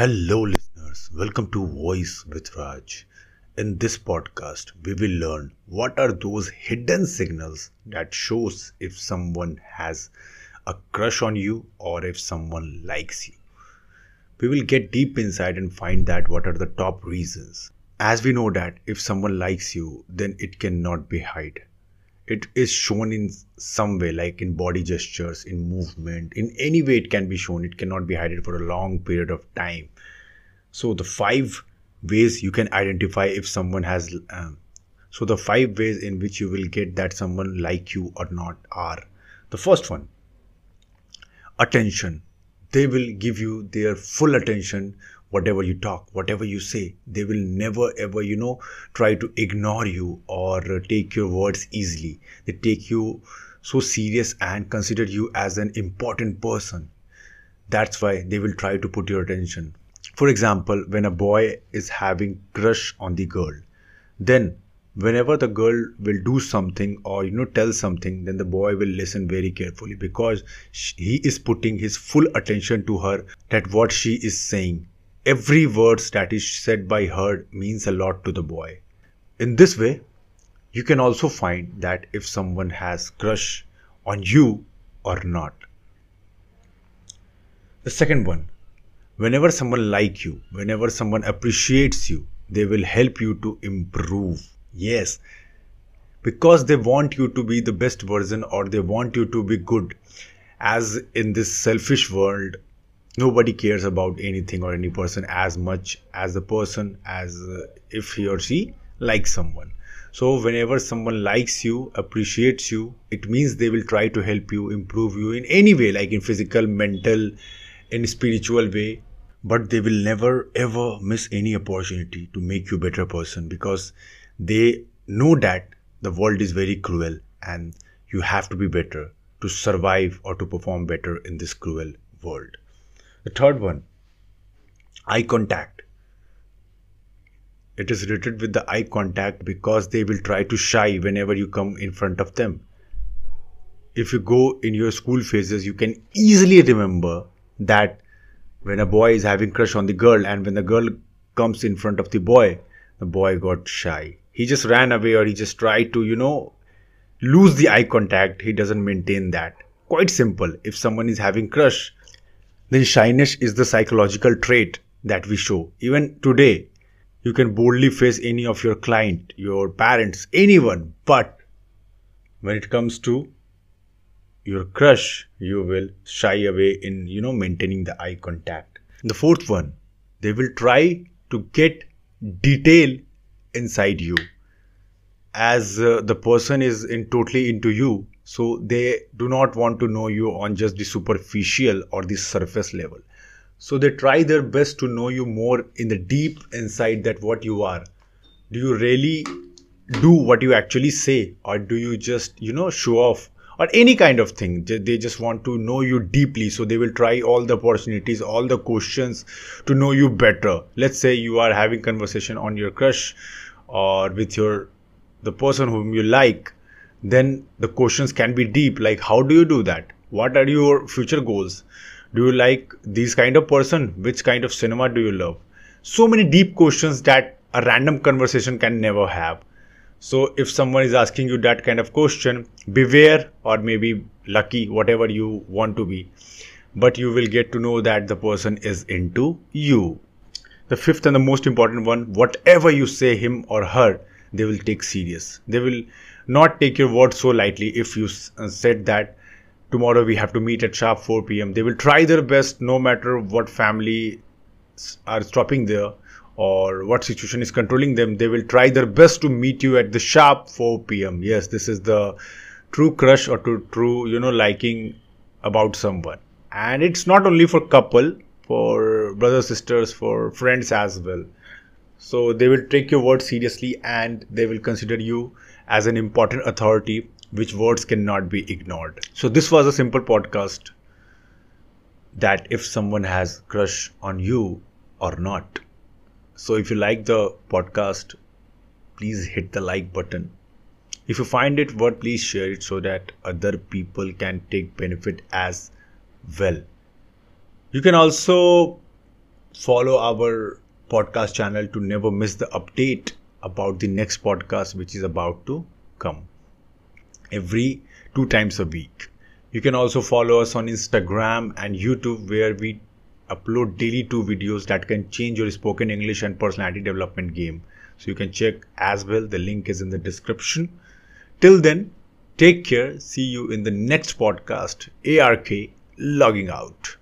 Hello, listeners. Welcome to Voice with Raj. In this podcast, we will learn what are those hidden signals that shows if someone has a crush on you or if someone likes you. We will get deep inside and find that what are the top reasons. As we know that if someone likes you, then it cannot be hide it is shown in some way like in body gestures in movement in any way it can be shown it cannot be hidden for a long period of time. So the five ways you can identify if someone has um, so the five ways in which you will get that someone like you or not are. The first one attention. They will give you their full attention whatever you talk whatever you say they will never ever you know try to ignore you or uh, take your words easily. They take you so serious and consider you as an important person. That's why they will try to put your attention. For example when a boy is having crush on the girl then whenever the girl will do something or you know tell something then the boy will listen very carefully because he is putting his full attention to her that what she is saying every word that is said by her means a lot to the boy. In this way, you can also find that if someone has crush on you or not. The second one, whenever someone like you, whenever someone appreciates you, they will help you to improve. Yes, because they want you to be the best version or they want you to be good. As in this selfish world, nobody cares about anything or any person as much as the person as uh, if he or she likes someone. So whenever someone likes you appreciates you it means they will try to help you improve you in any way like in physical mental in spiritual way. But they will never ever miss any opportunity to make you better person because they know that the world is very cruel and you have to be better to survive or to perform better in this cruel world the third one, eye contact. It is related with the eye contact because they will try to shy whenever you come in front of them. If you go in your school phases, you can easily remember that when a boy is having crush on the girl and when the girl comes in front of the boy, the boy got shy. He just ran away or he just tried to, you know, lose the eye contact. He doesn't maintain that. Quite simple. If someone is having crush, then shyness is the psychological trait that we show. Even today, you can boldly face any of your client, your parents, anyone, but when it comes to your crush, you will shy away in, you know, maintaining the eye contact. The fourth one, they will try to get detail inside you. As uh, the person is in totally into you, so they do not want to know you on just the superficial or the surface level. So they try their best to know you more in the deep inside that what you are. Do you really do what you actually say or do you just, you know, show off or any kind of thing. They just want to know you deeply. So they will try all the opportunities, all the questions to know you better. Let's say you are having conversation on your crush or with your the person whom you like then the questions can be deep. Like how do you do that? What are your future goals? Do you like these kind of person? Which kind of cinema do you love? So many deep questions that a random conversation can never have. So if someone is asking you that kind of question beware or maybe lucky whatever you want to be. But you will get to know that the person is into you. The fifth and the most important one whatever you say him or her they will take serious. They will not take your word so lightly if you uh, said that tomorrow we have to meet at sharp 4 p.m. They will try their best no matter what family are stopping there or what situation is controlling them. They will try their best to meet you at the sharp 4 p.m. Yes, this is the true crush or true, you know, liking about someone. And it's not only for couple, for brothers, sisters, for friends as well. So they will take your word seriously and they will consider you as an important authority which words cannot be ignored. So this was a simple podcast that if someone has crush on you or not. So if you like the podcast, please hit the like button. If you find it worth, please share it so that other people can take benefit as well. You can also follow our podcast channel to never miss the update about the next podcast which is about to come every two times a week. You can also follow us on Instagram and YouTube where we upload daily two videos that can change your spoken English and personality development game. So you can check as well. The link is in the description. Till then, take care. See you in the next podcast. ARK logging out.